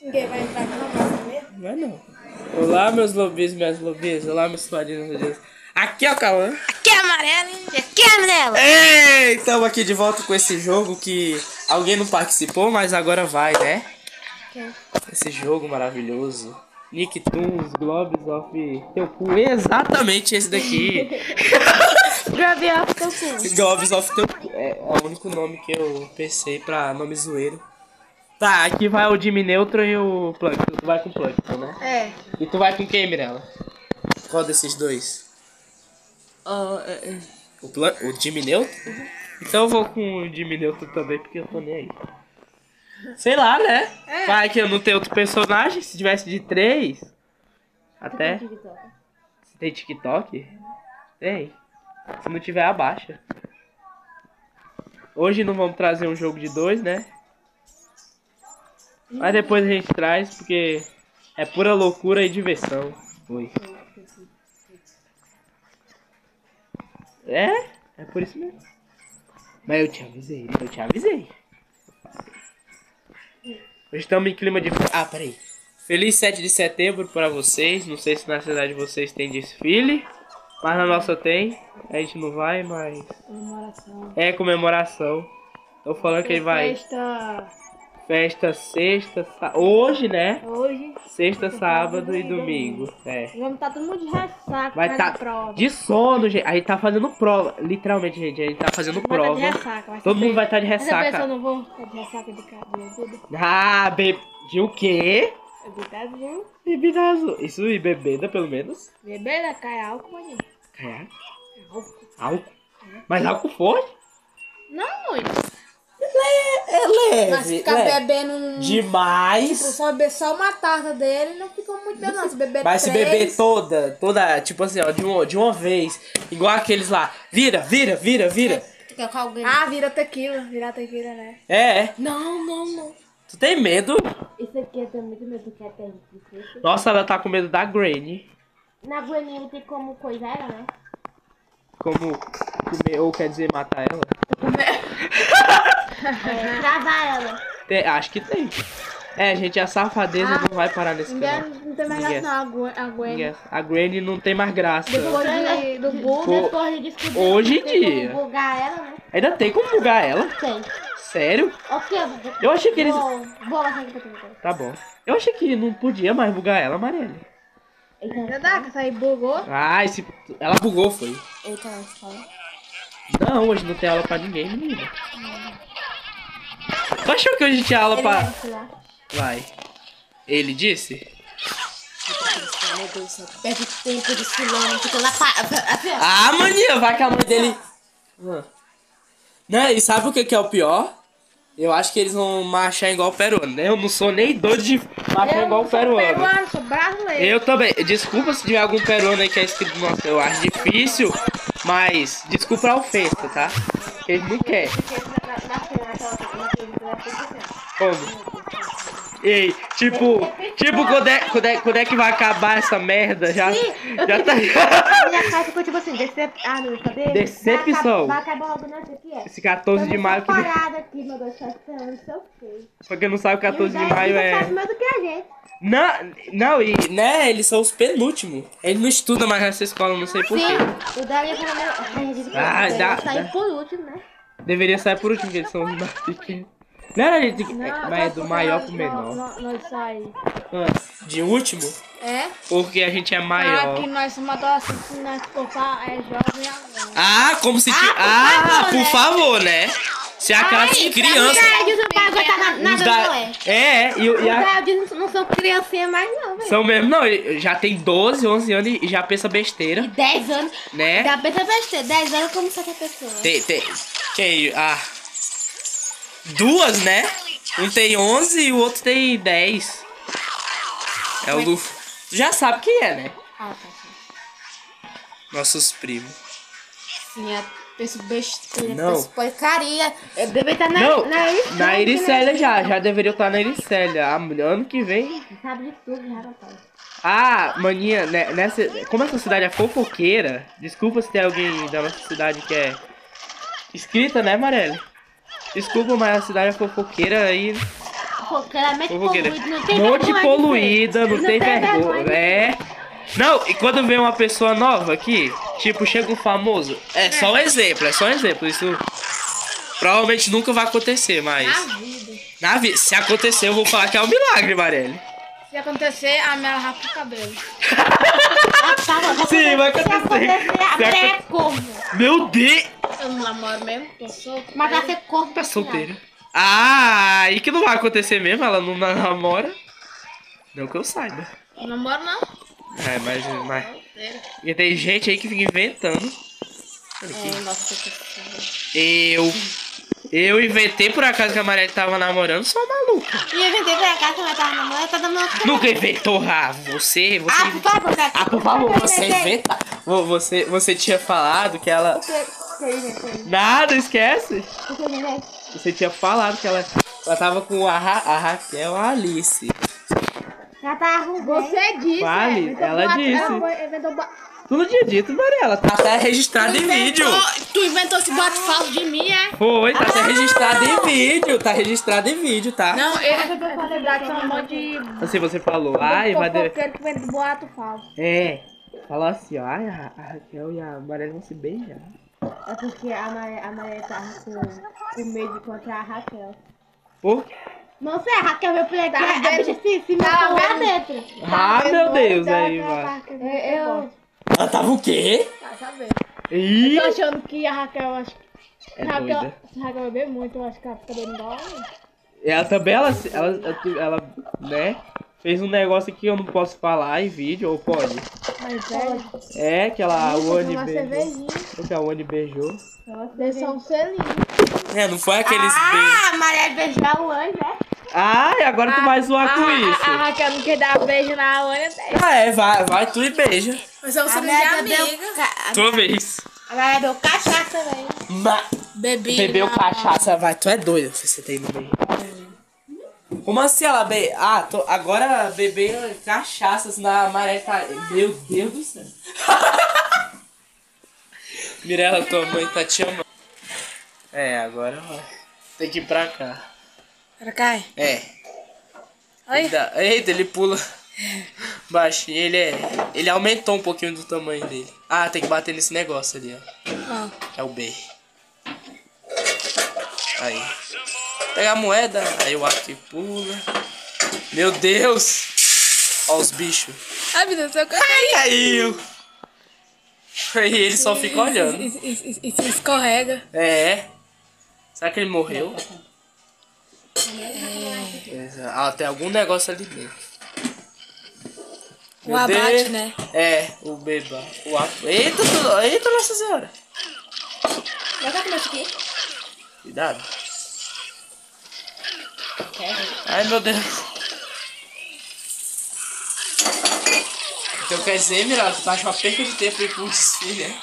Ninguém vai entrar aqui na massa mesmo. Não é não. Olá, meus lobinhos e minhas lobinhas. Olá, meus padrinhos e padrinhas. Aqui é o Cauã. Aqui é amarelo e aqui é amarelo. Ei, estamos aqui de volta com esse jogo que alguém não participou, mas agora vai, né? Esse jogo maravilhoso. Nicktoons, Globes of Teu Cu. Exatamente esse daqui. Grave off teu cu. Globes of Teu Cu. É, é o único nome que eu pensei pra nome zoeiro. Tá, aqui vai o Jimmy Neutron e o Plankton. Tu vai com o Plankton, né? É. E tu vai com quem, Mirella? Qual desses dois? O, Plan o Jimmy Neutron? Então eu vou com o Jimmy Neutron também, porque eu tô nem aí. Sei lá, né? É. Vai que eu não tenho outro personagem. Se tivesse de três. Até. Se tem TikTok? Tem. Se não tiver, abaixa. Hoje não vamos trazer um jogo de dois, né? Mas depois a gente traz, porque é pura loucura e diversão. Oi. É? É por isso mesmo. Mas eu te avisei, eu te avisei. Estamos em clima de. Ah, peraí. Feliz 7 de setembro pra vocês. Não sei se na cidade de vocês tem desfile. Mas na nossa tem. A gente não vai, mas. Comemoração. É comemoração. Tô falando que ele vai. Festa Festa sexta, sa- hoje, né? hoje. Sexta, sábado e domingo. É. Vamos estar todo mundo de ressaca Vai tá prova. de sono, gente. A gente tá fazendo prova. Literalmente, gente. A gente tá fazendo Vai tá prova. de ressaca. Todo mundo vai estar de Essa pessoa ressaca. não vou estar de ressaca de cabelo. Ah, be... de o quê? Bebida azul. Bebida azul. Isso e bebida, pelo menos. Bebida cai álcool, maninho. Caiaque. Álcool. Álcool. Mas álcool forte? Não muito. É Mas leve. ficar leve. bebendo um... Demais. Tipo, só beber só uma taça dele não fica muito bem não. Se beber Mas se três, beber toda, toda, tipo assim, ó, de uma, de uma vez, igual aqueles lá, vira, vira, vira, vira. Ah, vira tequila. Vira tequila, né? É, é. Não, não, não. Tu tem medo? Isso aqui eu tenho muito medo que é terrível. Nossa, ela tá com medo da Granny. Na Gwenil tem como coisa ela, né? Como comer, ou quer dizer matar ela? É, travar ela. Tem- acho que tem. É, gente, a safadeza não vai parar nesse canal. não tem mais Ninguém. graça não. A Gwen- A Gwen. Não tem mais graça. Depois de, do Bull. Pô, Depois de descobrir hoje em tem como dia. bugar ela, né? Ainda tem como bugar ela? Tem. Sério? Ok, Eu achei que eles. Vou, vou. Tá bom. Eu achei que não podia mais bugar ela, Marielle. Que essa aí bugou. Ah, esse... ela bugou, foi. Eita, não fala. Não, hoje não tem aula pra ninguém, menina. Tu achou que hoje tinha aula Ele pra. vai ensinar. Vai. Ele disse? Meu Deus do céu. Perde tempo desfilando, fica lá. Pa... Ó. Ah, mania, vai que a mãe dele. Não, e sabe o que, que é o pior? Eu acho que eles vão marchar igual o peruano, né? Eu não sou nem doido de marchar Eu igual o peruano. peruano, sou brasileiro. Eu também. Desculpa se tiver algum peruano aí que é inscrito no nosso. Eu acho difícil, mas desculpa a ofensa, tá? Eles não querem. Como? Ei, tipo, tipo, quando é, quando, é, quando é que vai acabar essa merda? Já, já tá. Minha ficou tipo assim, decep... Ah, não, cadê? Decepção. Vai acabar, vai acabar logo nessa aqui, é. Esse 14 de maio que. parada aqui, meu Deus, tá esperando o seu filho. Pra quem não sabe, o 14 de o maio é. sabe mais do que a gente. Não, não, e né, eles são os penúltimos. Ele não estuda mais nessa escola, não sei porquê. Sim, o Davi pelo menos. Ah, dá- saiu dá. por último, né? Deveria sair por último, porque eles são os mais pequenos. Não era gente, Não, mas é do maior pro menor. Nós, nós, sai. Ah, De último? É? Porque a gente é Ah, maior. que nós somos adolescentes, nós cortar é jovem agora. Ah, como se. ti- Ah, por favor, né? Se aquelas crianças. Os os da- não é. É, e, Os e a- Davi não, são criancinha mais, não, velho. São mesmo. Não, já tem 12, 11 anos e já pensa besteira, 10 anos. né? Dá pensa besteira. 10 anos como se essa pessoa. Tem, tem. Quem? Ah. Duas, né? Um tem 11 e o outro tem 10. É o Lu. Tu já sabe quem é, né? Ah, tá. sim. Nossos primos. Sim, é penso besteira, Não. penso porcaria. Eu deve estar na, Não, na, Iricélia, na Iricélia né? já. Já deveria estar na Iricélia. Ah, Ano que vem. Sabe de tudo, já, rapaz. Ah, maninha, né, nessa, como essa cidade é fofoqueira, desculpa se tem alguém da nossa cidade que é inscrita, né, Marelle? Desculpa, mas a cidade é fofoqueira aí. fofoqueiramente Fofoqueira. poluído, não tem Monte vergonha poluída, ser. não tem vergonha. de É. Não, e quando vem uma pessoa nova aqui, tipo, chega um famoso, é só um exemplo, é só um exemplo. Isso provavelmente nunca vai acontecer, mas. Na vida. Na vida, se acontecer, eu vou falar que é um milagre, Marielle. Se acontecer, a Mela raspa o cabelo. Sim, vai acontecer. Se mulher é acon- corno. Meu Deus! Eu não namoro mesmo, tô solto. Mas vai ser corno. Tá solteira. Ah, aí que não vai acontecer mesmo, ela não namora. Não que eu saiba. Não namoro não. É, mas. mas... E tem gente aí que fica inventando. É, nossa, que Eu. Eu inventei por acaso que a Marielle tava namorando, sou maluca. E eu inventei pra cá que ela tava namorando, tá dando uma Nunca inventou, ah, você. você Ah, por favor, cara. Ah, por favor, você inventa. Vo- Você, você tinha falado que ela. Nada, esquece. Você tinha falado que ela, ela tava com a, Ra- a Raquel a Alice. Já tá arrumando. Você disse. Vale, é, ela disse. Ela Tu não tinha dito, Mariela. Tá até registrado em vídeo. Tu inventou esse boato falso de mim, é? Foi, tá até registrado em vídeo. Tá registrado em vídeo, tá? Não, ele na verdade são um monte de Assim você falou, ai, vai fofoqueiro que vende boato falso. É. Falou assim, ó, ai, a, a Raquel e a Mariela vão se beijar. É porque a Maria, a Maria tava com, com medo de encontrar a Raquel. Pô. Não sei, a Raquel veio por aqui, Tá a bicha se, se Tá meteu lá dentro. Ah, meu Deus, Então, aí, vai. querendo ser Eu-. Ela tava o quê? Tá sabendo. Ih, Eu tô achando que a Raquel, acho que. É Raquel, doida. Raquel beber muito, eu acho que ela fica dando igual. a mim. ela também, ela, ela, ela, né, fez um negócio que eu não posso falar em vídeo, ou pode? Mas é. É, que ela, o Oni beijou. que a Oni beijou. Desse um selinho. É, não foi aqueles beijos. Ah, a Maria beijar o anjo, né? Ai, agora tu vai zoar com a, isso. A, a Raquel não quer dar beijo na Ana. Ah, é, vai, vai tu e beija. Mas A de Maria bebeu, amiga. ca- Tua vez. a Maria bebeu cachaça também. Ma Bebi. Bebeu na- cachaça, vai, tu é doido se você tem no meio. Como assim ela be... Ah, tô... agora beberam cachaças na maré tá... Meu Deus do céu. Mirella, tua mãe tá te amando. É, agora vai. Tem que ir pra cá. Pra cá. é? Oi. Ele dá- Eita, ele pula baixinho. Ele é. Ele aumentou um pouquinho do tamanho dele. Ah, tem que bater nesse negócio ali, ó. É o B. Aí. Pega a moeda, aí o arco pula. Meu Deus! Ó os bichos. Ai, meu Deus, eu Ai, caiu! Aí ele só fica olhando. Isso, isso escorrega. É. Será que ele morreu? É. Ah, tem algum negócio ali dentro. O Meu abate, Deus. né? É, o beba. O ab... Eita, tu- eita, Nossa Senhora. Isso aqui? Cuidado. Ai, meu Deus. Então quer dizer, Miranda, tu acha uma perca de tempo ir pro desfile, né?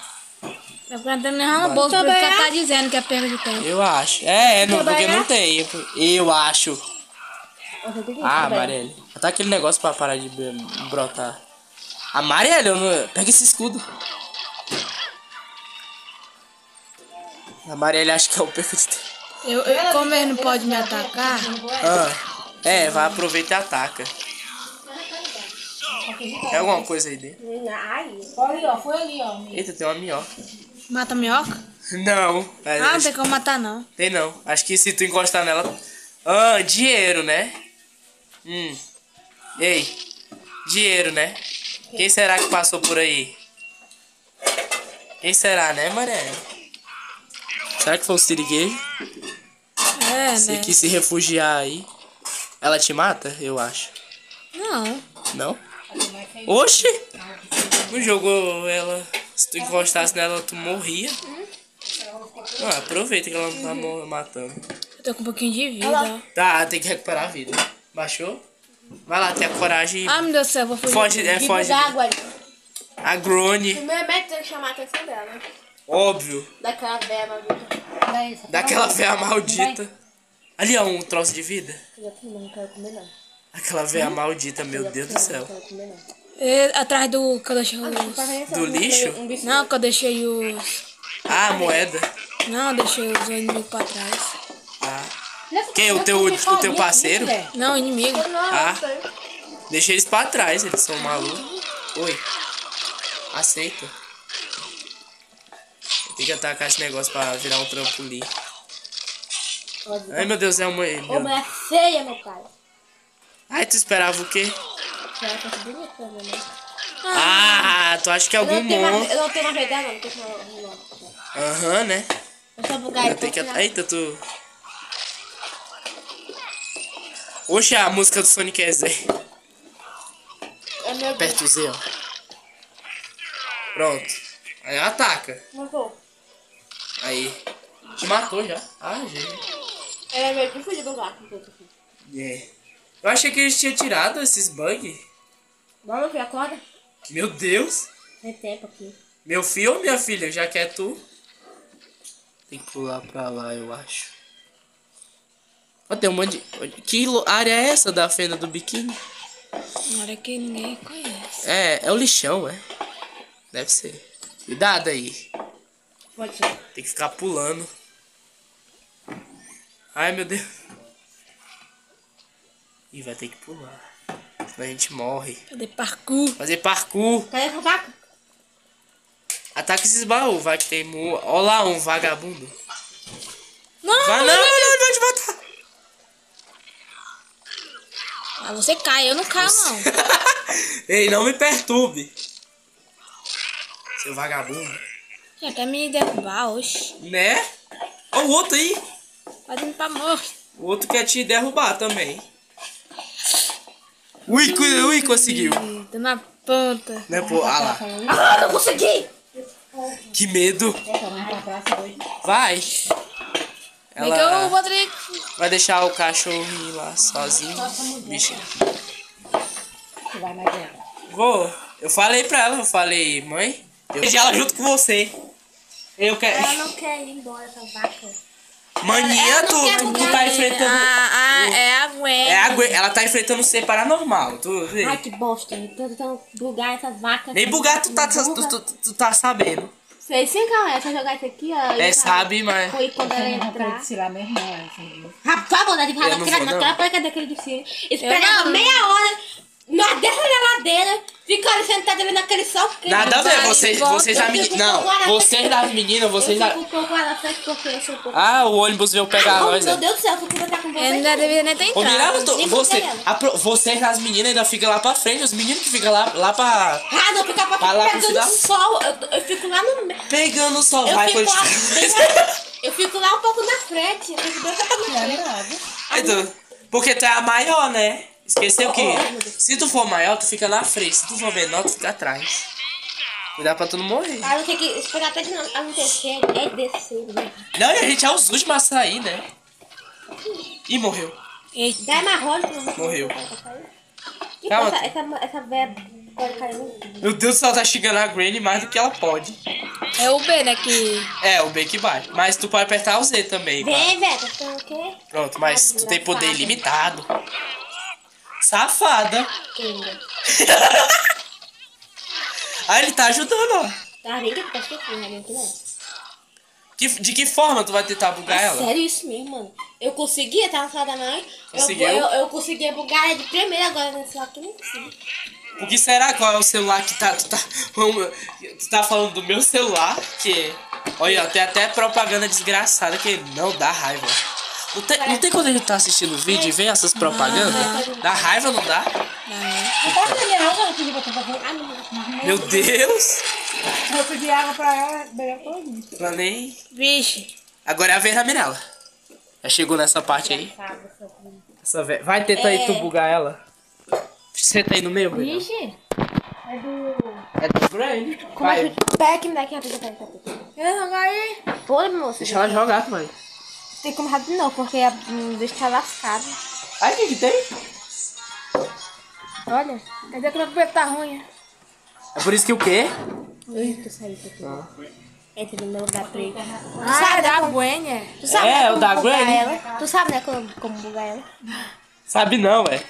Tá plantando errar no bolso ficar é. tá dizendo que é perda de tempo. Eu acho. É, é, não, porque não tem. Eu acho. Ah, Marielle. Tá aquele negócio pra parar de brotar. A Marielle, eu não... pega esse escudo. A Marielle acha que é o perca de tempo. Eu, eu- como ele não pode me atacar, Ah, é, vai, aproveita e ataca. Tem alguma coisa aí dentro? Olha, ó, foi ali, ó. Eita, tem uma minhoca. Mata a minhoca? Não, é, Ah, não tem como matar, não. tem não. Acho que se tu encostar nela. Ah, dinheiro, né? Hum. Ei, dinheiro, né? Quem será que passou por aí? Quem será, né, Maré? Será que foi o siriguejo? É, Você né? quis se refugiar aí. Ela te mata? Eu acho. Não. Não? Oxi! Não jogou ela. Se tu encostasse nela, tu morria. Ah, aproveita que ela não tá matando. Eu tô com um pouquinho de vida. Tá, tem que recuperar a vida. Baixou? Vai lá, tem a coragem. Ah, meu Deus do céu, vou fugir. Foge, é, foge. água. A Grone, Primeiramente tem que chamar a atenção dela. óbvio. Daquela velha maldita. Daquela véia maldita. Ali, ó, um troço de vida. Eu não quero comer não. Aquela véia maldita, meu Deus do céu. Não quero comer não. É, atrás do que eu deixei os... Do lixo? Não, que eu deixei os... Ah, moeda. Não, eu deixei os inimigos pra trás. Ah. Quem? O teu, o teu parceiro? Não, inimigo. Ah. Deixa eles pra trás, eles são malucos. Oi. Aceita. Tem que atacar esse negócio pra virar um trampolim. Ai meu Deus, é uma. Ô, Meu... mulher feia, meu pai. Ai, tu esperava o quê? Será que é bonita, né? Ah, tu acha que é algum monstro? eu não tenho verdade, não. Não tenho Aham, né? Eu sou tenho que... Eita, tu. Oxe, a música do Sonic é Zé. É meu. Aperta o Z, ó. Pronto. Aí ataca. Não vou. Aí. Te matou já. Ah, gente. É meu preferido bugar. É. Eu achei que eles tinham tirado esses bugs. Bora, meu filho, acorda. Meu Deus. Tem tempo aqui. Meu filho ou minha filha? Já que é tu? Tem que pular pra lá, eu acho. Ó, tem um monte de... Que área é essa da fenda do biquíni? Na hora que ninguém conhece. É, é o lixão, é. Deve ser. Cuidado aí. Pode ser. Tem que ficar pulando. Ai, meu Deus. Ih, vai ter que pular. Senão a gente morre. Cadê parkour? Fazer parkour. Cadê vaca? Ataca esses baús, vai que tem mu... Ó lá, um vagabundo. Não, Vai não, não, não, vai te matar. Ah, você cai, eu não caio, não. Ei, não me perturbe. Seu vagabundo. Já quer me derrubar, oxe. Né? Ó o outro aí. Vai indo pra morte. O outro quer te derrubar também. Ui, cu- ui, conseguiu. Tô na ponta. Né, pô? Ah lá. Ah, eu consegui! Que medo. Vai. Ela vai deixar o cachorrinho lá sozinho. Bicho. Vou. Eu falei pra ela, eu falei, mãe, eu deixei ela junto com você. Eu quero. Ela não quer ir embora, essa vaca. Não tu, tu, tu tá enfrentando. Ah, ah, é a Gwen. É a Gwen, ela tá enfrentando o ser paranormal. Tu vê? Ai, que bosta. Eu tô tentando bugar essa vaca. Nem bugar tu tá, tu, tu, tu tá sabendo. Sei sim, calma. É só jogar isso aqui, ó. É, sabe, mas. Foi quando ela entrar. mesmo, não. assim. Rapaz, vou dar de Eu vou, naquela placa daquele de cima. Esperava não. meia hora. Nós dentro da ladeira. Ficando sentada ali naquele sol. porque Nada a ver, vai, vocês, vocês eu das meninas. um Não, na vocês das meninas, vocês Eu da. na eu. Ah, o ônibus veio pegar oh, nós, meu né? Deus do céu, eu fui conversar com Eu vocês. ainda deveria nem ter entrado. você, vocês as meninas ainda ficam lá pra frente, os meninos que ficam lá, lá pra. Ah, não, ficar pra Vai lá pegando sol. Eu, eu fico lá no meio. Pegando o sol, Eu vai bem- eu fico lá um pouco na frente. Eu fico bem pouco na frente. Porque tu é a maior, né? Esqueceu que se tu for maior, tu fica na frente. Se tu for menor, tu fica atrás. Cuidado pra tu não morrer. Aí eu tenho que esperar até que não anoitecer. É descer, né? Não, e a gente é os últimos a sair, né? Ih, morreu. Eita. Dá você. Morreu. Que Calma. essa, essa, essa véia pode cair no... Meu Deus do céu, tá xingando a Granny mais do que ela pode. É o B, né, que... É, o B que vai. Mas tu pode apertar o Z também. Vem, velho, tá o quê? Pronto, mas tu tem poder ilimitado. Safada. Quem? Ah, ele tá ajudando, ó. Tá rindo que tá esquecendo, né? Que de que forma tu vai tentar bugar É ela? sério isso mesmo, mano. Eu conseguia, tá na sala da mãe. Eu, Conseguiu? eu, eu conseguia bugar ela de primeira agora nesse lado que eu não consegui. O que será? Qual é o celular que tá. Tu tá, tu tá falando do meu celular? Que. Olha, tem até propaganda desgraçada que não dá raiva. Não tem, não tem quando a gente tá assistindo o vídeo e vem essas propagandas? Dá raiva, não dá? Ah. Meu Deus! Eu pedi água pra ela, nem. Vixe. Agora é a vez da Mirella. Já chegou nessa parte aí? Essa ve... Vai tentar aí tu bugar ela. Senta aí no meio, Mirella. Vixe. É do... É do Granny. Como é que... Pega aqui me dá aqui rapidinho, pega aqui. Jogar aí. Pô, moça. Deixa ela jogar, mãe. Tem começar de novo, porque a deixa tá lascado. Ai, o que que tem? Olha. Dizer que o meu tá ruim. É por isso que o quê? Eita, saí aqui. Entra no meu lugar preto. Ah, é da Gwen, é? Tu sabe, É, né, o como da Granny. ela? Tu sabe, né, como, como bugar ela? Sabe não, é.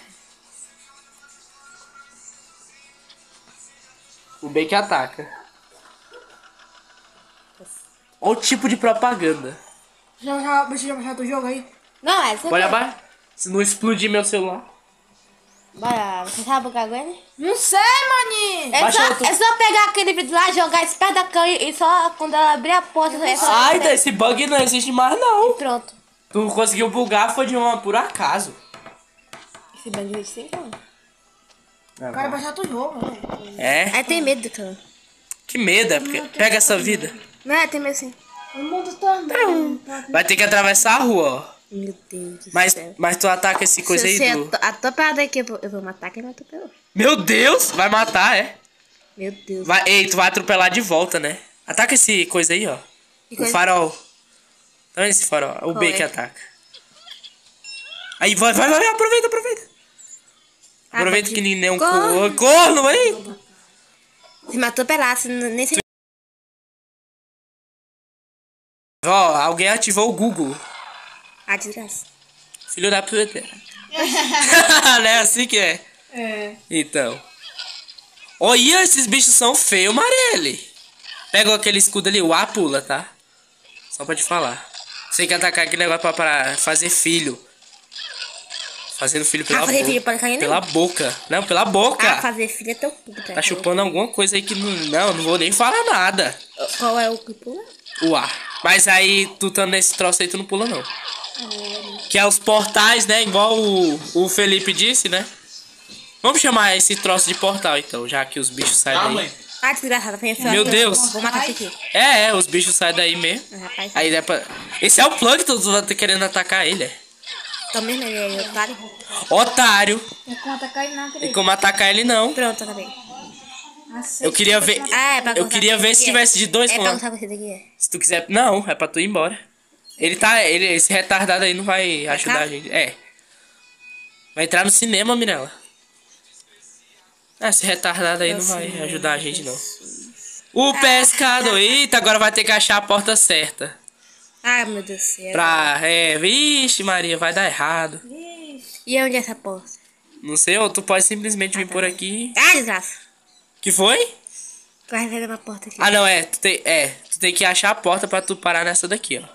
O bem que ataca. Olha o tipo de propaganda. Deixa eu já mostrar teu jogo aí. Não, é. Você abaixar. Se não explodir meu celular. Bora, você sabe o que aguenta? Não sei, maninho. É Baixa só, outro. é só pegar aquele vídeo lá, jogar isso perto da cama e só quando ela abrir a porta, é só. Ai, esse bug não existe mais não. Pronto. Tu conseguiu bugar foi de uma por acaso. Esse bandido sim, cara. Eu quero baixar outro jogo, né? É? Aí tem medo do cara. Que medo, é porque pega essa vida. Não, é, tem medo sim. O mundo também. Vai ter que atravessar a rua, ó. Meu Deus do Mas, céu. mas tu ataca esse coisa Se aí você do... ato- atropelada aqui, eu vou, eu vou matar quem me atropelou. Meu Deus, vai matar, é? Meu Deus. Vai, ei, tu vai atropelar de volta, né? Ataca esse coisa aí, ó. Que O coisa? farol. Tá vendo esse farol? O B Qual que é? ataca. Aí, vai, vai, vai, aproveita, aproveita. Ah, Aproveita que nem um corno, corno aí. Se me atropelasse, n- nem se... Ó, alguém ativou o Google. Ah, desgraça. Filho da puta. Não é assim que é? É. Então. Olha, esses bichos são feios, Marielle. Pega aquele escudo ali, o A pula, tá? Só pra te falar. Você quer atacar aquele negócio pra, pra fazer filho. Fazendo filho pela Ah, fazer boca. filho pode cair, não? Pela boca. Não, pela boca. Ah, fazer filho é teu cu, Tá chupando alguma coisa aí que não. Não, não vou nem falar nada. Qual é o que pula? O A. Mas aí, tu estando nesse troço aí, tu não pula, não. Que é os portais, né? Igual o, o Felipe disse, né? Vamos chamar esse troço de portal, então, já que os bichos saem daí. Ah, desgraçada, foi Meu Deus. Vou matar esse aqui. É, é, os bichos saem daí mesmo. Ah, Rapaz, Aí dá pra... Esse é o Plankton, querendo atacar ele, é. tô mesmo ele aí, otário. Otário. Tem como atacar ele não, Tem como atacar ele, não. Pronto, acabei. Aceita. Eu queria ver... Ah, é pra Eu queria ver se tivesse de dois É pra contar daqui, é. Se tu quiser... Não, é pra tu ir embora. Ele tá... Ele, esse retardado aí não vai ajudar a gente. É. Vai entrar no cinema, Mirella. Ah, esse retardado aí não vai ajudar a gente, não. O pescador. Eita, agora vai ter que achar a porta certa. Ai, meu Deus do céu. Pra. É, vixe, Maria, vai dar errado. E onde é essa porta? Não sei, ou tu pode simplesmente vir por aqui. Ah, desgraça. Que foi? Vai ver uma porta aqui. Ah, não, é. Tu tem, é, tu tem que achar a porta pra tu parar nessa daqui, ó.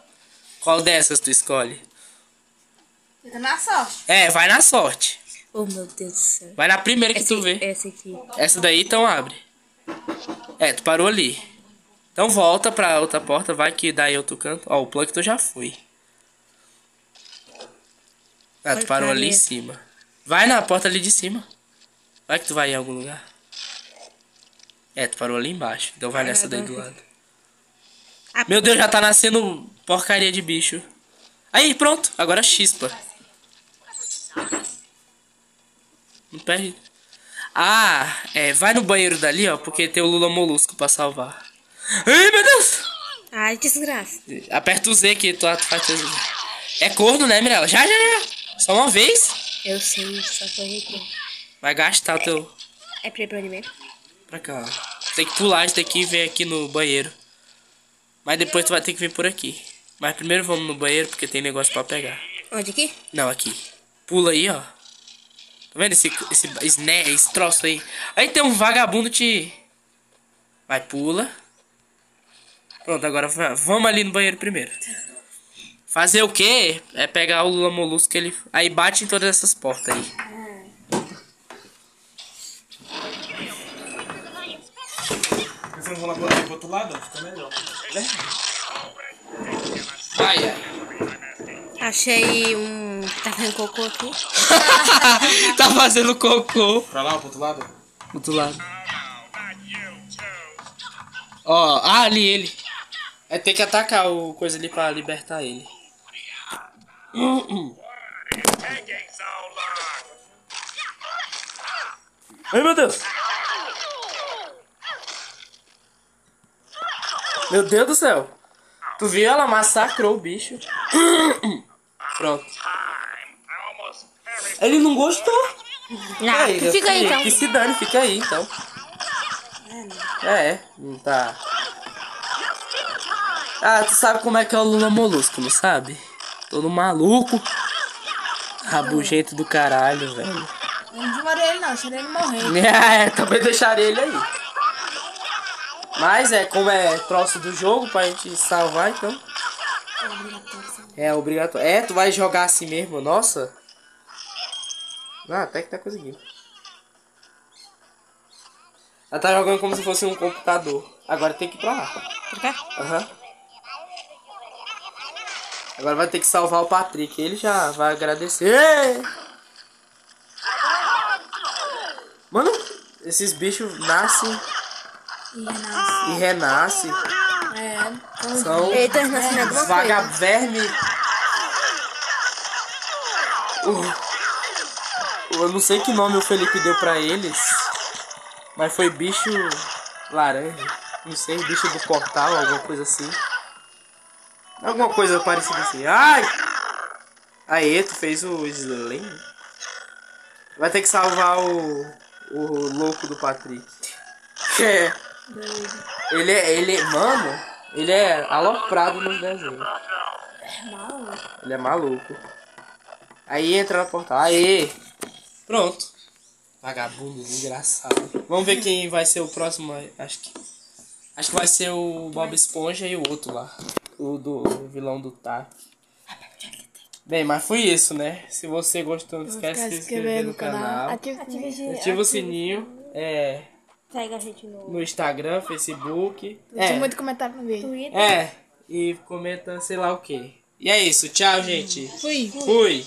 Qual dessas tu escolhe? Fica na sorte. É, vai na sorte. Oh, meu Deus do céu. Vai na primeira que Esse, tu vê. esse aqui. Essa daí, então abre. É, tu parou ali. Então volta pra outra porta, vai que dá em outro canto. Ó, o Plankton já foi. Ah, tu parou ali em ali. cima. Vai na porta ali de cima. Vai que tu vai em algum lugar. É, tu parou ali embaixo. Então vai nessa daí do lado. Ah, Meu Deus, já tá nascendo porcaria de bicho. Aí, pronto. Agora chispa. Não perde. Ah, é, vai no banheiro dali, ó, porque tem o Lula Molusco pra salvar. Ai, meu Deus! Ai, desgraça. Aperta o Z que tu faz teu... É corno, né, Mirella? Já, já, já. Só uma vez. Eu sei, só foi aqui. Vai gastar o teu... É pra ir mesmo? Pra cá. Tem que pular, tem que vir aqui no banheiro. Mas depois tu vai ter que vir por aqui. Mas primeiro vamos no banheiro, porque tem negócio pra pegar. Onde aqui? Não, aqui. Pula aí, ó. Tá vendo esse, esse, esse, né, esse troço aí? Aí tem um vagabundo te... Vai, pula. Pronto, agora va- vamos ali no banheiro primeiro. Fazer o quê? É pegar o Lula Molusco que ele... Aí bate em todas essas portas aí. Não vão lá pro pro outro lado? Fica melhor. Ai, ai. Achei um. Tá fazendo cocô aqui. tá fazendo cocô. Pra lá, pro outro lado? Do outro lado. Ó, ah, ali ele. É ter que atacar o coisa ali pra libertar ele. Ai, meu Deus. Meu Deus do céu. Tu viu? Ela massacrou o bicho. Pronto. Ele não gostou. Ah, Aí, fica aí então. Que se dane, fica aí então. É, não tá. Ah, tu sabe como é que é o Lula Molusco, não sabe? Todo maluco. Rabugento do caralho, velho. Eu não desmorei ele não, deixei ele morrer. É, também deixaria ele aí. Mas é, como é troço do jogo pra gente salvar, então. É obrigatório. É, tu vai jogar assim mesmo, nossa. Ah, até que tá conseguindo. Ela tá jogando como se fosse um computador. Agora tem que ir pra lá. Aham. Agora vai ter que salvar o Patrick. Ele já vai agradecer. Mano, esses bichos nascem e renascem. É. São Eita, nascendo alguma coisa. vagaverme. O- Eu não sei que nome o Felipe deu pra eles. Mas foi bicho laranja. Não sei, bicho do portal, alguma coisa assim. Alguma coisa parecida assim. Ai! Aí, tu fez o Slam. Vai ter que salvar o. O louco do Patrick. É. Ele é. Ele. Mano, ele é aloprado nos desenhos. Ele é maluco. Aí entra no portal. Aê! Pronto. Vagabundo, desgraçado. Vamos ver quem vai ser o próximo. Acho que. Acho que vai ser o Bob Esponja e o outro lá. O do o vilão do Tá. Bem, mas foi isso, né? Se você gostou, não esquece de se inscrever no canal. Ativa, Ativa o sininho. É. Segue a gente no No Instagram, Facebook. Tem É. muito comentário no vídeo. Twitter. É. E comenta sei lá o que. E é isso. Tchau, gente. Fui. Fui.